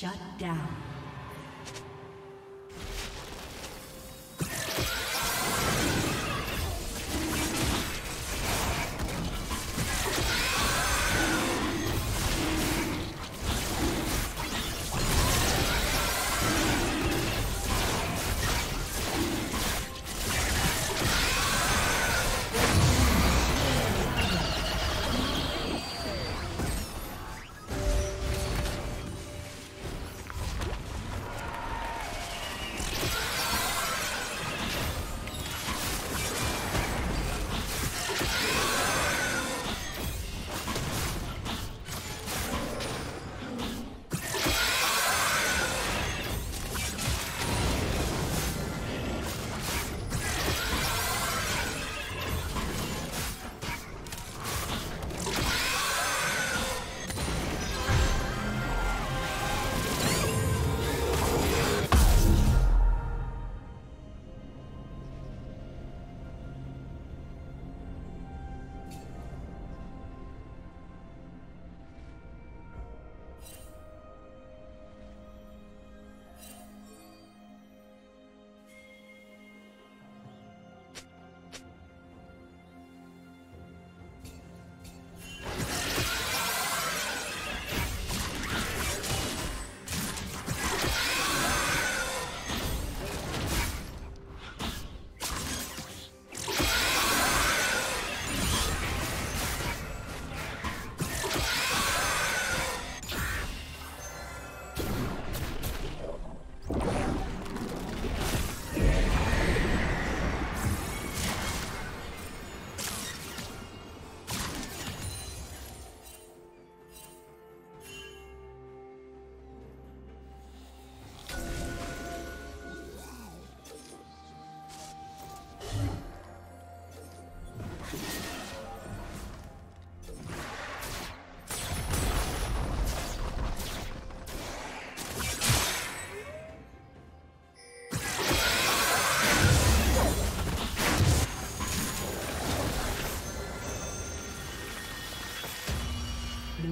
Shut down.